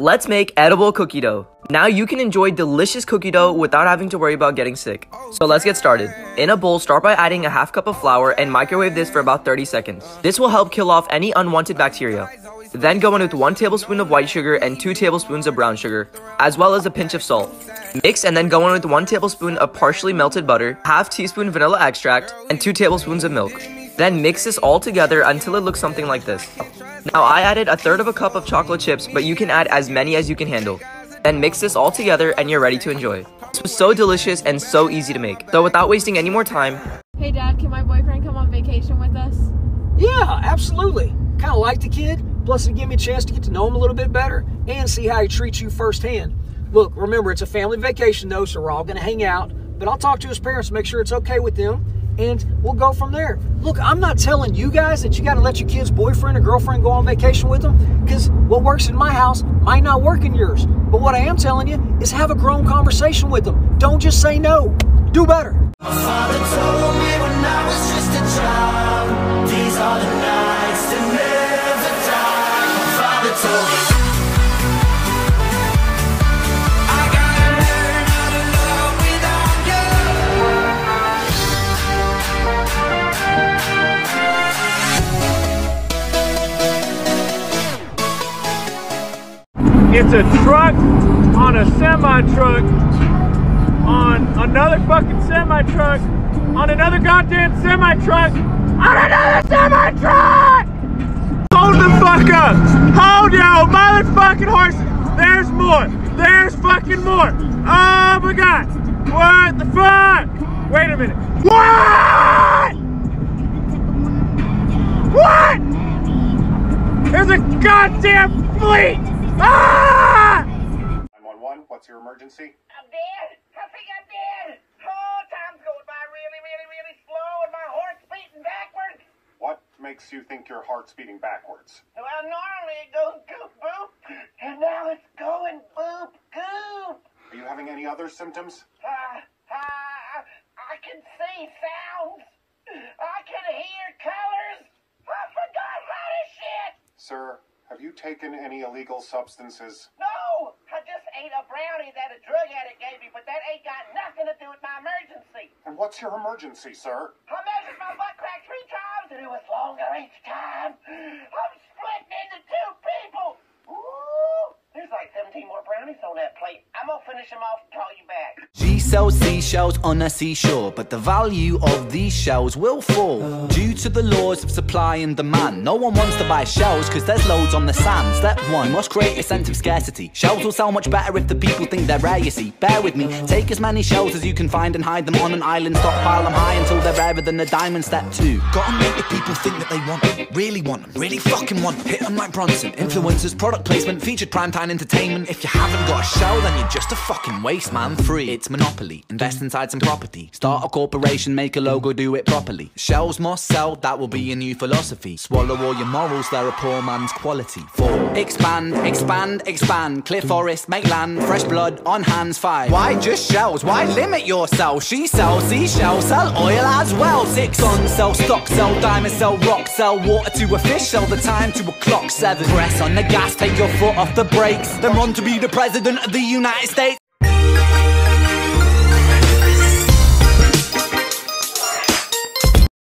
Let's make edible cookie dough. Now you can enjoy delicious cookie dough without having to worry about getting sick. So let's get started. In a bowl, start by adding a half cup of flour and microwave this for about 30 seconds. This will help kill off any unwanted bacteria. Then go in with 1 tablespoon of white sugar and 2 tablespoons of brown sugar, as well as a pinch of salt. Mix and then go in with 1 tablespoon of partially melted butter, half teaspoon vanilla extract, and 2 tablespoons of milk. Then mix this all together until it looks something like this. Now I added a third of a cup of chocolate chips, but you can add as many as you can handle. Then mix this all together and you're ready to enjoy. This was so delicious and so easy to make. So without wasting any more time, Hey dad, can my boyfriend come on vacation with us? Yeah, absolutely. Kind of like the kid. Plus, it give me a chance to get to know him a little bit better and see how he treats you firsthand. Look, remember, it's a family vacation, though, so we're all going to hang out. But I'll talk to his parents to make sure it's okay with them, and we'll go from there. Look, I'm not telling you guys that you got to let your kid's boyfriend or girlfriend go on vacation with them, because what works in my house might not work in yours. But what I am telling you is have a grown conversation with them. Don't just say no. Do better. It's a truck on a semi truck on another fucking semi truck on another goddamn semi truck on another semi truck. Hold the fuck up! Hold your motherfucking horses! There's more! There's fucking more! Oh my god! What the fuck? Wait a minute! What? What? There's a goddamn fleet! Ah! 911, what's your emergency? I'm dead. I think I'm dead. Oh, time's going by really, really, really slow, and my heart's beating backwards. What makes you think your heart's beating backwards? Well, normally it goes goop boop, and now it's going boop goop. Are you having any other symptoms? Uh, uh, I can see sounds. I can hear colors. I forgot how to shit. Sir, have you taken any illegal substances? No, I just ate a brownie that a drug addict gave me, but that ain't got nothing to do with my emergency. And what's your emergency, sir? I measured my butt crack three times, and it was longer each time. I'm splitting into two people. Ooh, there's like 17 more brownies on that plate. I'm gonna finish them off and call you back. She sells seashells on a seashore, but the value of these shells will fall due to the laws of supply and demand. No one wants to buy shells because there's loads on the sand. Step one, must create a sense of scarcity. Shells will sell much better if the people think they're rare, you see. Bear with me, take as many shells as you can find and hide them on an island. Stockpile them high until they're rarer than a diamond. Step two, gotta make the people think that they want them, really want them, really fucking want them. Hit them like Bronson. Influencers, product placement, featured primetime entertainment. If you haven't got a shell, then you're just a fucking waste man. Free, it's monopoly. Invest inside some property. Start a corporation, make a logo, do it properly. Shells must sell, that will be your new philosophy. Swallow all your morals, they're a poor man's quality. Four, expand, expand, expand. Clear forest, make land, fresh blood on hands. Five, why just shells? Why limit yourself? She sells seashells, sell oil as well. Six, on sell stock, sell diamonds, sell rock, sell water to a fish, sell the time to a clock. Seven, press on the gas, take your foot off the brakes, then run to be the president of the United States.